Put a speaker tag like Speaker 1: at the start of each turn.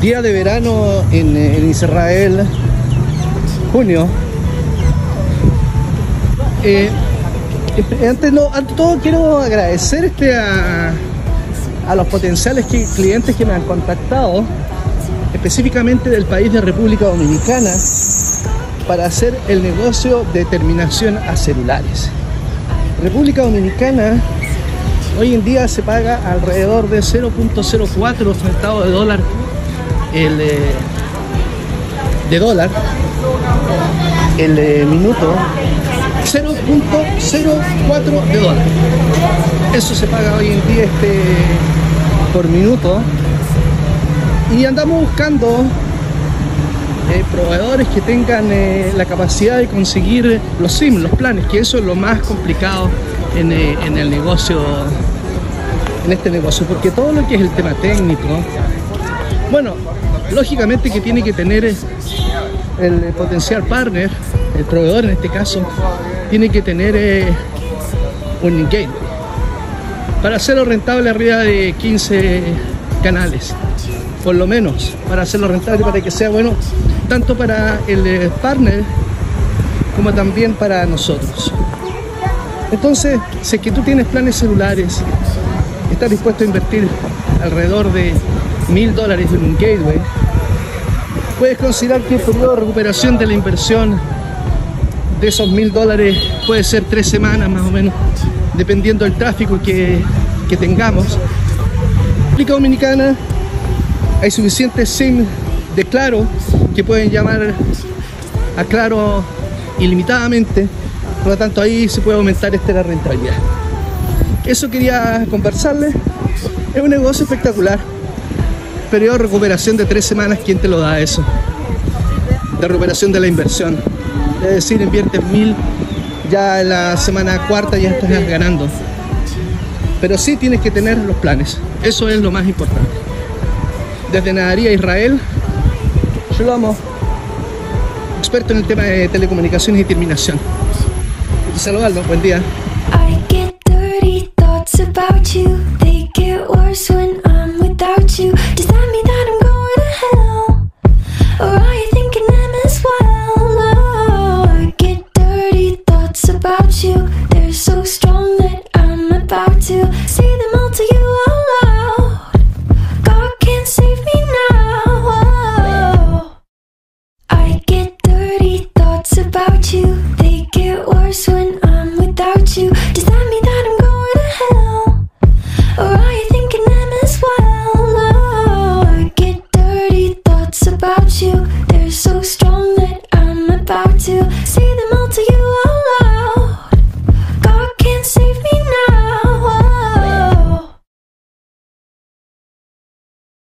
Speaker 1: Día de verano en, Israel, junio. Eh, antes, no, ante todo quiero agradecer este a, a los potenciales clientes que me han contactado, específicamente del país de República Dominicana, para hacer el negocio de terminación a celulares. República Dominicana hoy en día se paga alrededor de 0.04 centavos de dólar el eh, de dólar el eh, minuto 0.04 de dólar. Eso se paga hoy en día este por minuto. Y andamos buscando eh, proveedores que tengan eh, la capacidad de conseguir los SIM, los planes, que eso es lo más complicado en, en el negocio, en este negocio, porque todo lo que es el tema técnico, bueno, lógicamente que tiene que tener eh, el potencial partner, el proveedor en este caso, tiene que tener eh, un gateway para hacerlo rentable arriba de 15 canales, por lo menos, para hacerlo rentable, para que sea bueno tanto para el eh, partner como también para nosotros. Entonces, si es que tú tienes planes celulares, estás dispuesto a invertir alrededor de mil dólares en un gateway, puedes considerar que el periodo de recuperación de la inversión de esos mil dólares puede ser tres semanas más o menos, dependiendo del tráfico que, que tengamos. República Dominicana hay suficientes SIM de Claro que pueden llamar a Claro ilimitadamente, por lo tanto ahí se puede aumentar esta la rentabilidad. Eso quería conversarles. Es un negocio espectacular. Periodo de recuperación de tres semanas, ¿quién te lo da eso? De recuperación de la inversión. Es decir, inviertes mil, ya en la semana cuarta ya estás ganando. Pero sí tienes que tener los planes. Eso es lo más importante. Desde Nadaría Israel, Shalom, experto en el tema de telecomunicaciones y terminación. Saludarlo, buen día.
Speaker 2: So strong that I'm about to say them all to you oh out loud. God can't save me now. Oh. I get dirty thoughts about you. They get worse when I'm without you. Does that mean that I'm going to hell? Or are you thinking them as well? Oh, I get dirty thoughts about you. They're so strong that I'm about to say them all to you oh